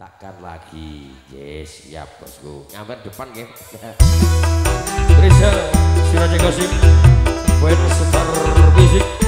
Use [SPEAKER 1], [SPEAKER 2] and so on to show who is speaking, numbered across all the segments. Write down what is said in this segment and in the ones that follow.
[SPEAKER 1] takkan lagi. Yes siap bosku. Nyampe depan ya Trisha Siraja Gosip Buat Star Music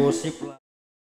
[SPEAKER 1] ficou circulando.